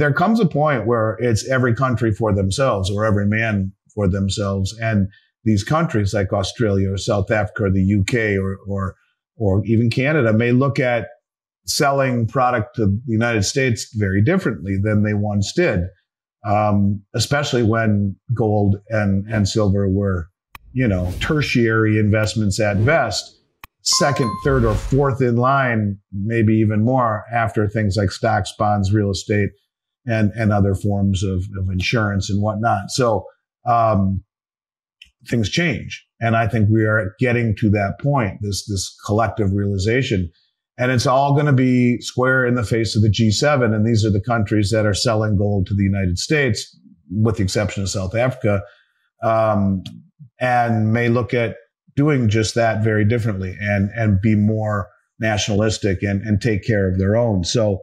there comes a point where it's every country for themselves or every man for themselves. And these countries like Australia or South Africa or the UK or, or, or even Canada may look at selling product to the United States very differently than they once did. Um, especially when gold and, and silver were, you know, tertiary investments at best, second, third, or fourth in line, maybe even more after things like stocks, bonds, real estate, and, and other forms of, of insurance and whatnot. So, um, things change. And I think we are getting to that point, this, this collective realization. And it's all going to be square in the face of the G7. And these are the countries that are selling gold to the United States, with the exception of South Africa, um, and may look at doing just that very differently and, and be more nationalistic and, and take care of their own. So,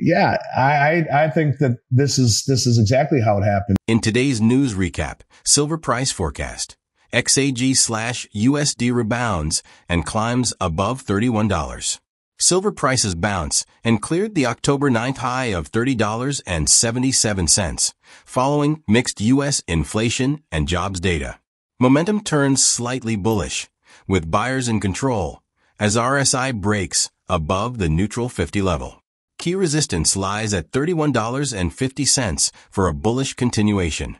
yeah, I, I think that this is this is exactly how it happened. In today's news recap, silver price forecast. XAG slash USD rebounds and climbs above $31. Silver prices bounce and cleared the October 9th high of $30.77, following mixed U.S. inflation and jobs data. Momentum turns slightly bullish, with buyers in control, as RSI breaks above the neutral 50 level. Key resistance lies at $31.50 for a bullish continuation,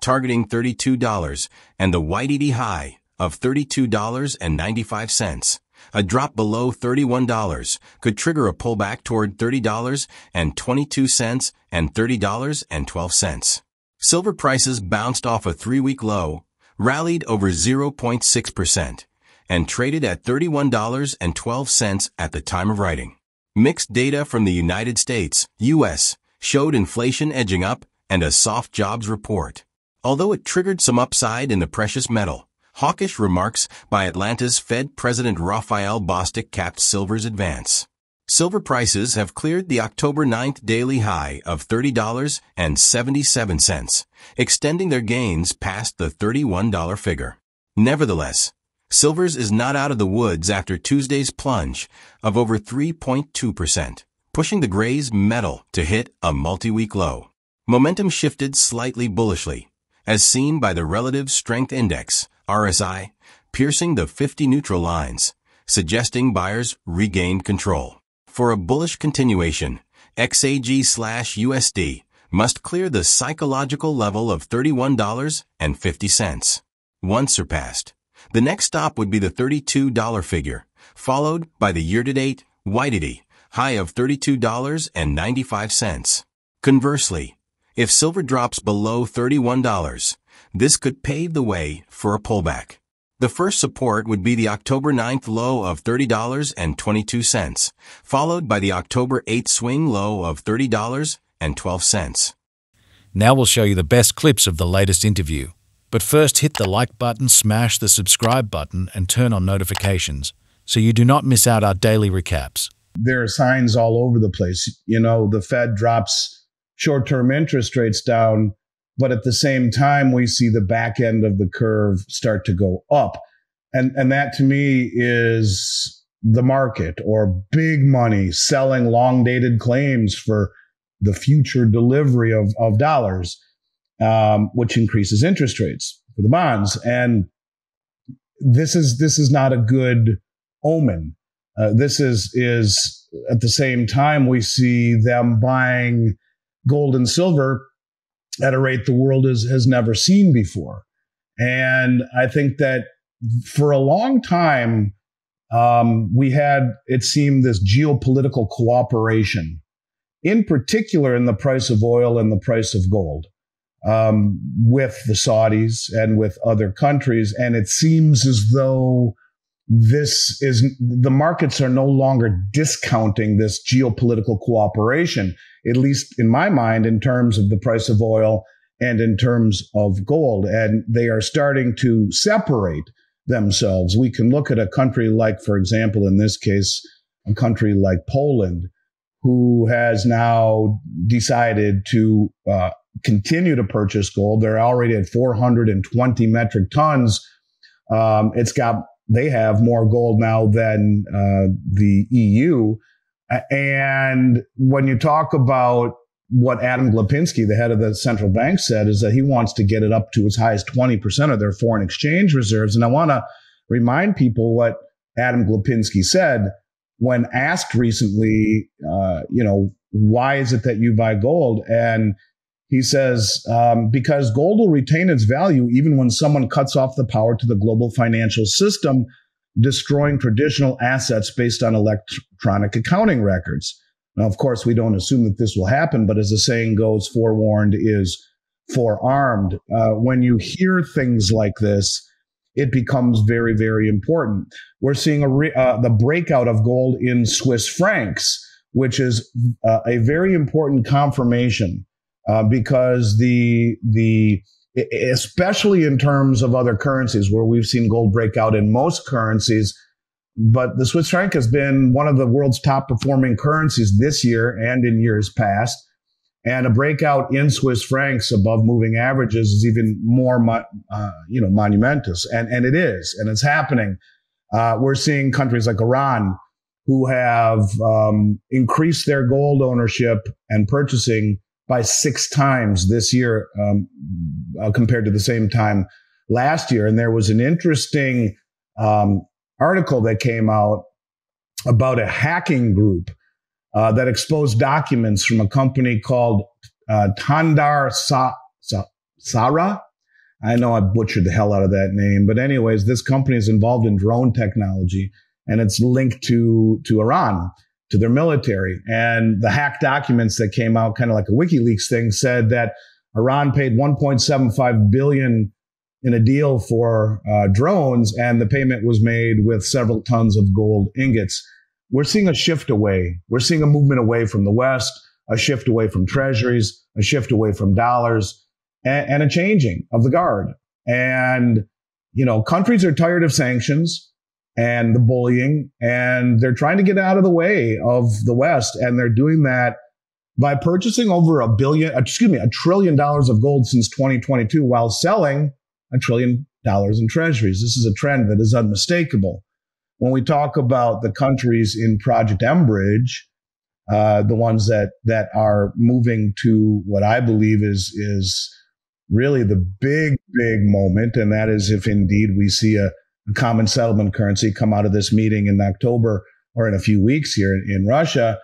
targeting $32 and the YTD high of $32.95. A drop below $31 could trigger a pullback toward $30.22 and $30.12. Silver prices bounced off a three-week low, rallied over 0.6%, and traded at $31.12 at the time of writing. Mixed data from the United States, U.S., showed inflation edging up and a soft jobs report. Although it triggered some upside in the precious metal, hawkish remarks by Atlanta's Fed President Raphael Bostic capped silver's advance. Silver prices have cleared the October 9th daily high of $30.77, extending their gains past the $31 figure. Nevertheless, Silvers is not out of the woods after Tuesday's plunge of over 3.2%, pushing the Gray's metal to hit a multi-week low. Momentum shifted slightly bullishly, as seen by the Relative Strength Index, RSI, piercing the 50 neutral lines, suggesting buyers regained control. For a bullish continuation, XAG slash USD must clear the psychological level of $31.50. Once surpassed, the next stop would be the $32 figure, followed by the year-to-date YTD high of $32.95. Conversely, if silver drops below $31, this could pave the way for a pullback. The first support would be the October 9th low of $30.22, followed by the October 8th swing low of $30.12. Now we'll show you the best clips of the latest interview. But first hit the like button, smash the subscribe button, and turn on notifications so you do not miss out our daily recaps. There are signs all over the place. You know, the Fed drops short term interest rates down, but at the same time, we see the back end of the curve start to go up. And, and that to me is the market or big money selling long dated claims for the future delivery of, of dollars um, which increases interest rates for the bonds. And this is this is not a good omen. Uh, this is is at the same time we see them buying gold and silver at a rate the world is, has never seen before. And I think that for a long time, um, we had, it seemed, this geopolitical cooperation, in particular in the price of oil and the price of gold um, with the Saudis and with other countries. And it seems as though this is the markets are no longer discounting this geopolitical cooperation, at least in my mind, in terms of the price of oil and in terms of gold. And they are starting to separate themselves. We can look at a country like, for example, in this case, a country like Poland, who has now decided to uh, continue to purchase gold. They're already at 420 metric tons. Um, it's got they have more gold now than uh, the EU. And when you talk about what Adam Glapinski, the head of the central bank, said is that he wants to get it up to as high as 20% of their foreign exchange reserves. And I want to remind people what Adam Glapinski said when asked recently, uh, you know, why is it that you buy gold? And he says, um, because gold will retain its value even when someone cuts off the power to the global financial system, destroying traditional assets based on electronic accounting records. Now, of course, we don't assume that this will happen, but as the saying goes, forewarned is forearmed. Uh, when you hear things like this, it becomes very, very important. We're seeing re- uh, the breakout of gold in Swiss francs, which is uh, a very important confirmation uh, because the the especially in terms of other currencies where we've seen gold break out in most currencies but the Swiss franc has been one of the world's top performing currencies this year and in years past. And a breakout in Swiss francs above moving averages is even more, uh, you know, monumentous. And, and it is, and it's happening. Uh, we're seeing countries like Iran who have um, increased their gold ownership and purchasing by six times this year um, uh, compared to the same time last year. And there was an interesting um, article that came out about a hacking group uh, that exposed documents from a company called uh, Tandar Sa- Sa- Sara. I know I butchered the hell out of that name, but anyways, this company is involved in drone technology and it's linked to to Iran, to their military. And the hacked documents that came out, kind of like a WikiLeaks thing, said that Iran paid 1.75 billion in a deal for uh, drones, and the payment was made with several tons of gold ingots. We're seeing a shift away. We're seeing a movement away from the West, a shift away from treasuries, a shift away from dollars, and, and a changing of the guard. And, you know, countries are tired of sanctions and the bullying, and they're trying to get out of the way of the West. And they're doing that by purchasing over a billion, excuse me, a trillion dollars of gold since 2022 while selling a trillion dollars in treasuries. This is a trend that is unmistakable. When we talk about the countries in Project mBridge, uh, the ones that that are moving to what I believe is is really the big big moment, and that is if indeed we see a common settlement currency come out of this meeting in October or in a few weeks here in, Russia.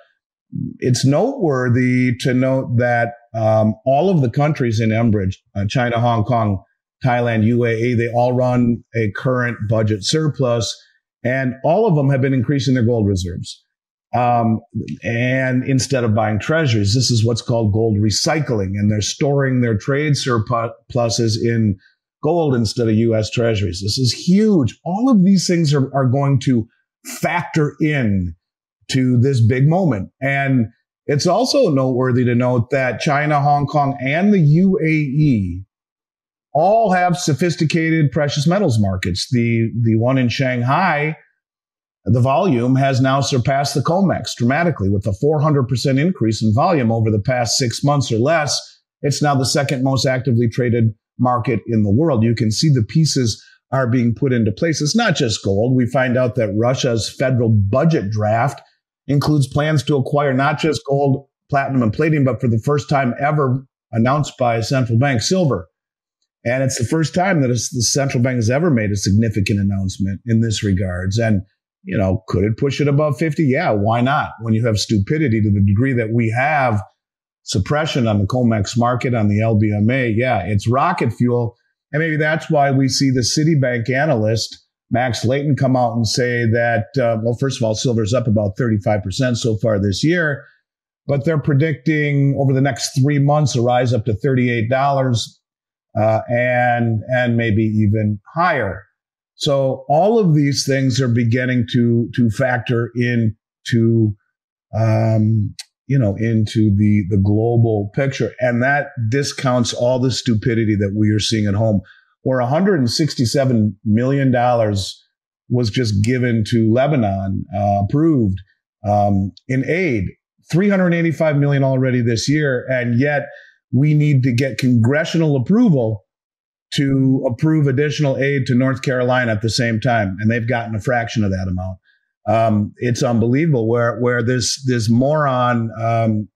It's noteworthy to note that um, all of the countries in mBridge, uh, China, Hong Kong, Thailand, UAE, they all run a current budget surplus, and all of them have been increasing their gold reserves. Um, and instead of buying treasuries, this is what's called gold recycling, and they're storing their trade surpluses in gold instead of U.S. treasuries. This is huge. All of these things are, are going to factor in to this big moment. And it's also noteworthy to note that China, Hong Kong, and the UAE all have sophisticated precious metals markets. The, the one in Shanghai, the volume has now surpassed the COMEX dramatically with a 400% increase in volume over the past six months or less. It's now the second most actively traded market in the world. You can see the pieces are being put into place. It's not just gold. We find out that Russia's federal budget draft includes plans to acquire not just gold, platinum, and palladium, but for the first time ever announced by a central bank, silver. And it's the first time that the central bank has ever made a significant announcement in this regards. And, you know, could it push it above 50? Yeah, why not? When you have stupidity to the degree that we have suppression on the COMEX market, on the LBMA, yeah, it's rocket fuel. And maybe that's why we see the Citibank analyst, Max Layton, come out and say that, uh, well, first of all, silver's up about 35% so far this year, but they're predicting over the next three months a rise up to $38 uh, and and maybe even higher. So all of these things are beginning to to factor into um, you know into the the global picture, and that discounts all the stupidity that we are seeing at home, where 167 million dollars was just given to Lebanon, uh, approved um, in aid, 385 million already this year, and yet we need to get congressional approval to approve additional aid to North Carolina at the same time, and they've gotten a fraction of that amount. Um, it's unbelievable where where this this moron um,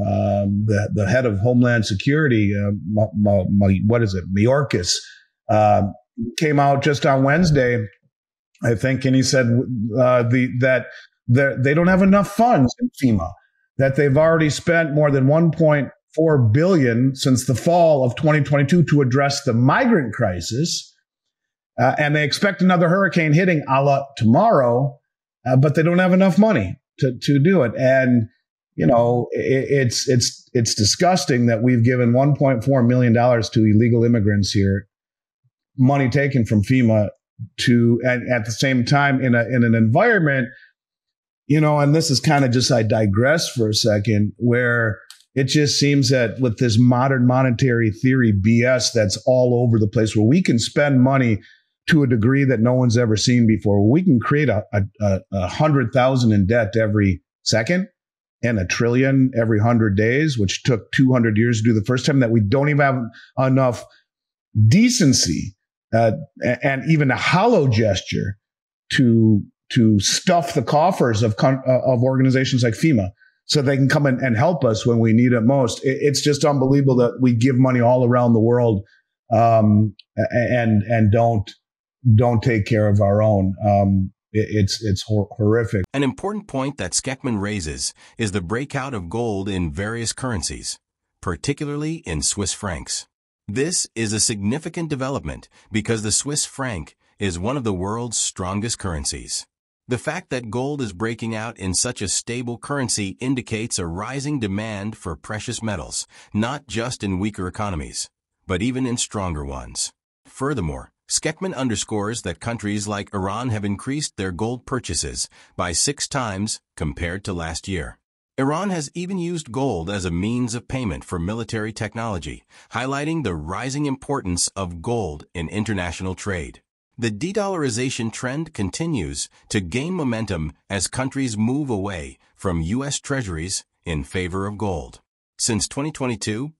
um, the the head of Homeland Security, uh, what is it, Mayorkas, uh, came out just on Wednesday, I think, and he said uh, the that they don't have enough funds in FEMA, that they've already spent more than 1.4 billion since the fall of 2022 to address the migrant crisis. Uh, and they expect another hurricane hitting a la tomorrow, uh, but they don't have enough money to, to do it. And, you know, it, it's, it's, it's disgusting that we've given $1.4 million to illegal immigrants here, money taken from FEMA to, and at the same time in a, in an environment you know, and this is kind of just, I digress for a second, where it just seems that with this modern monetary theory BS that's all over the place, where we can spend money to a degree that no one's ever seen before, we can create a, a, a hundred thousand in debt every second and a trillion every hundred days, which took 200 years to do the first time, that we don't even have enough decency uh, and even a hollow gesture to to stuff the coffers of uh, of organizations like FEMA so they can come in and help us when we need it most. it's just unbelievable that we give money all around the world um, and and don't don't take care of our own. Um, it's it's hor- horrific. An important point that Schectman raises is the breakout of gold in various currencies, particularly in Swiss francs. This is a significant development because the Swiss franc is one of the world's strongest currencies. The fact that gold is breaking out in such a stable currency indicates a rising demand for precious metals, not just in weaker economies, but even in stronger ones. Furthermore, Schectman underscores that countries like Iran have increased their gold purchases by six times compared to last year. Iran has even used gold as a means of payment for military technology, highlighting the rising importance of gold in international trade. The de-dollarization trend continues to gain momentum as countries move away from U.S. treasuries in favor of gold. Since 2022,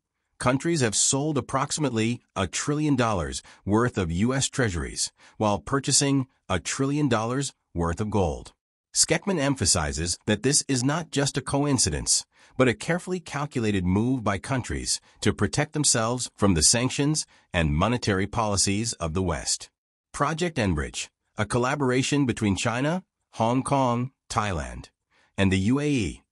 countries have sold approximately a trillion dollars worth of U.S. treasuries while purchasing a trillion dollars worth of gold. Schectman emphasizes that this is not just a coincidence, but a carefully calculated move by countries to protect themselves from the sanctions and monetary policies of the West. Project mBridge, a collaboration between China, Hong Kong, Thailand, and the UAE,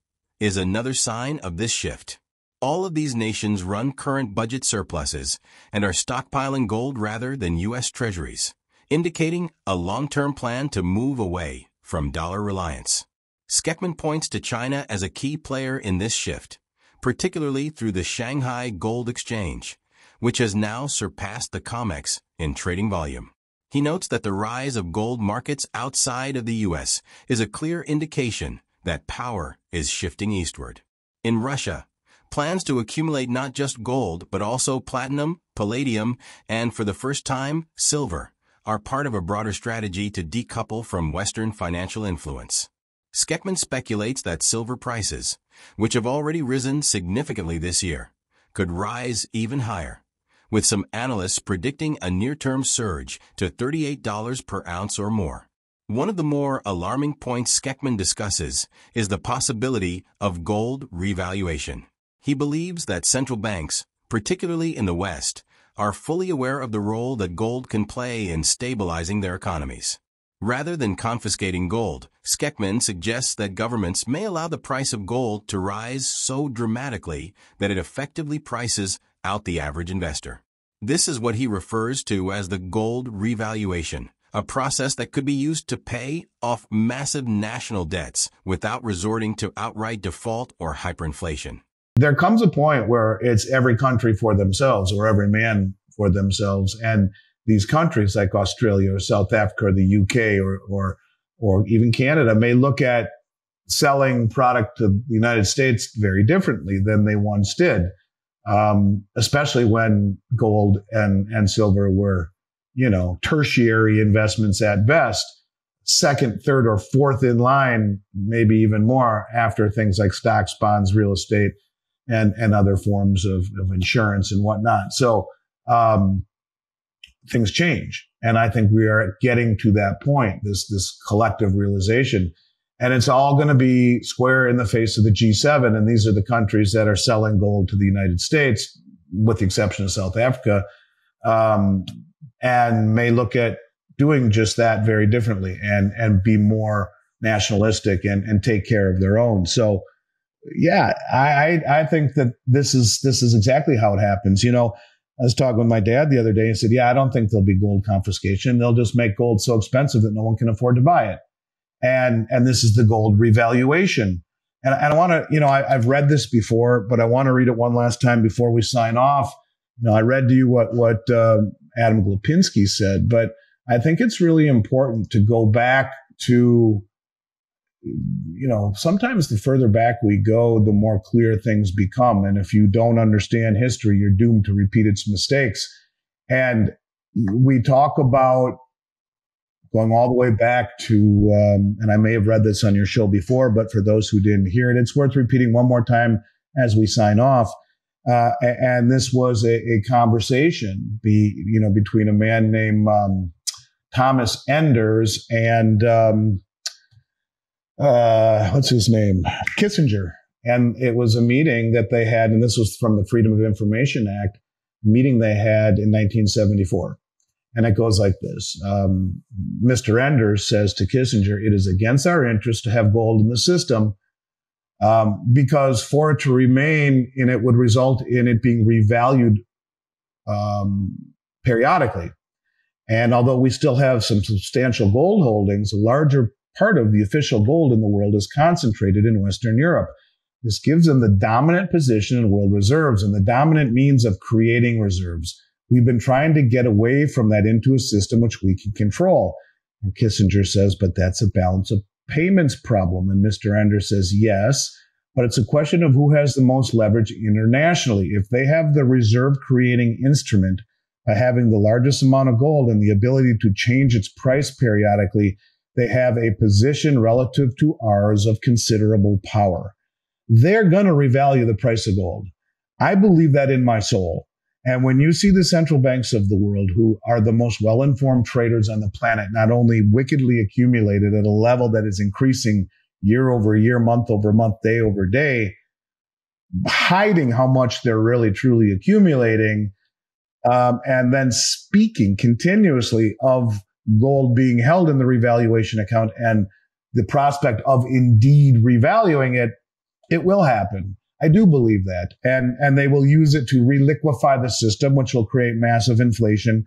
is another sign of this shift. All of these nations run current budget surpluses and are stockpiling gold rather than U.S. treasuries, indicating a long-term plan to move away from dollar reliance. Schectman points to China as a key player in this shift, particularly through the Shanghai Gold Exchange, which has now surpassed the COMEX in trading volume. He notes that the rise of gold markets outside of the U.S. is a clear indication that power is shifting eastward. In Russia, plans to accumulate not just gold, but also platinum, palladium, and for the first time, silver, are part of a broader strategy to decouple from Western financial influence. Schectman speculates that silver prices, which have already risen significantly this year, could rise even higher with some analysts predicting a near-term surge to $38 per ounce or more. One of the more alarming points Schectman discusses is the possibility of gold revaluation. He believes that central banks, particularly in the West, are fully aware of the role that gold can play in stabilizing their economies. Rather than confiscating gold, Schectman suggests that governments may allow the price of gold to rise so dramatically that it effectively prices out the average investor. This is what he refers to as the gold revaluation, a process that could be used to pay off massive national debts without resorting to outright default or hyperinflation. There comes a point where it's every country for themselves or every man for themselves. And these countries like Australia or South Africa or the UK or, or, or even Canada may look at selling product to the United States very differently than they once did um, especially when gold and, and silver were, you know, tertiary investments at best, second, third, or fourth in line, maybe even more after things like stocks, bonds, real estate, and, and other forms of, of insurance and whatnot. So, um, things change. And I think we are getting to that point, this, this collective realization. And it's all going to be square in the face of the G7. And these are the countries that are selling gold to the United States, with the exception of South Africa, um, and may look at doing just that very differently and, and be more nationalistic and, and take care of their own. So, yeah, I, I, think that this is this is exactly how it happens. You know, I was talking with my dad the other day and said, "Yeah, I don't think there'll be gold confiscation. They'll just make gold so expensive that no one can afford to buy it." And and this is the gold revaluation. And, and I want to, you know, I, have read this before, but I want to read it one last time before we sign off. You know, I read to you what what uh, Adam Glapinski said, but I think it's really important to go back to you know, sometimes the further back we go, the more clear things become. And if you don't understand history, you're doomed to repeat its mistakes. And we talk about going all the way back to, um, and I may have read this on your show before, but for those who didn't hear it, it's worth repeating one more time as we sign off. Uh, and this was a, a, conversation, be you know, between a man named um, Thomas Enders and um, uh, what's his name? Kissinger. And it was a meeting that they had, and this was from the Freedom of Information Act, meeting they had in 1974. And it goes like this. Um, Mr. Enders says to Kissinger, it is against our interest to have gold in the system um, because for it to remain in it would result in it being revalued um, periodically. And although we still have some substantial gold holdings, a larger part of the official gold in the world is concentrated in Western Europe. This gives them the dominant position in world reserves and the dominant means of creating reserves. We've been trying to get away from that into a system which we can control. And Kissinger says, but that's a balance of payments problem. And Mr. Enders says, yes, but it's a question of who has the most leverage internationally. If they have the reserve creating instrument by having the largest amount of gold and the ability to change its price periodically, they have a position relative to ours of considerable power. They're going to revalue the price of gold. I believe that in my soul. And when you see the central banks of the world, who are the most well informed traders on the planet, not only wickedly accumulated at a level that is increasing year over year, month over month, day over day, hiding how much they're really truly accumulating, um, and then speaking continuously of gold being held in the revaluation account and the prospect of indeed revaluing it, it will happen. I do believe that. And, and they will use it to reliquify the system, which will create massive inflation.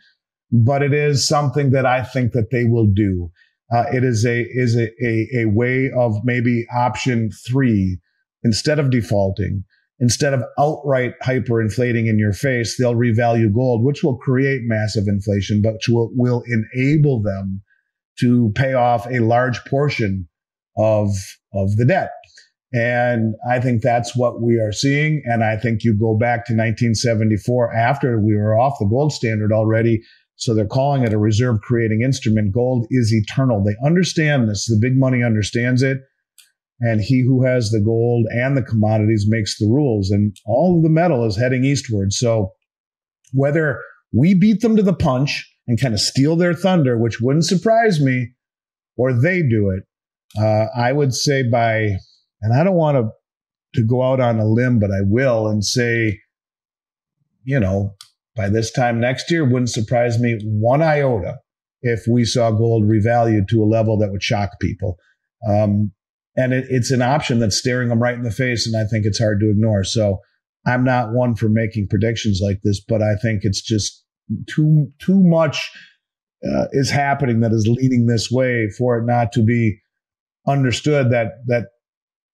But it is something that I think that they will do. Uh, it is a, is a, a, a way of maybe option three instead of defaulting instead of outright hyperinflating in your face, they'll revalue gold, which will create massive inflation, but will, will enable them to pay off a large portion of, of the debt. And I think that's what we are seeing. And I think you go back to 1974 after we were off the gold standard already. So they're calling it a reserve creating instrument. Gold is eternal. They understand this. The big money understands it and he who has the gold and the commodities makes the rules and all of the metal is heading eastward. So whether we beat them to the punch and kind of steal their thunder which wouldn't surprise me or they do it uh, i would say by and i don't want to to go out on a limb but i will and say you know by this time next year wouldn't surprise me one iota if we saw gold revalued to a level that would shock people. Um, and it, it's an option that's staring them right in the face. And I think it's hard to ignore. So I'm not one for making predictions like this, but I think it's just too, too much uh, is happening that is leading this way for it not to be understood that, that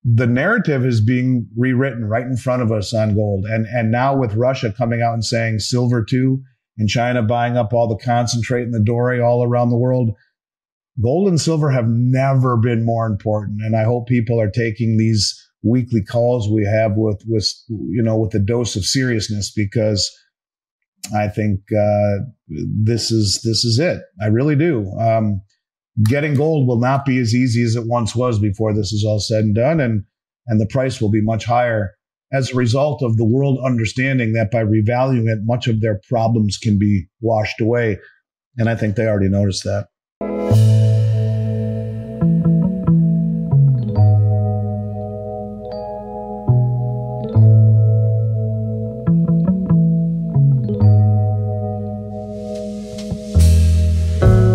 the narrative is being rewritten right in front of us on gold. And, and now with Russia coming out and saying silver too, and China buying up all the concentrate and the dory all around the world, gold and silver have never been more important. And I hope people are taking these weekly calls we have with, with, you know, with a dose of seriousness because I think, uh, this is, this is it. I really do. Um, getting gold will not be as easy as it once was before this is all said and done. And, and the price will be much higher as a result of the world understanding that by revaluing it, much of their problems can be washed away. And I think they already noticed that.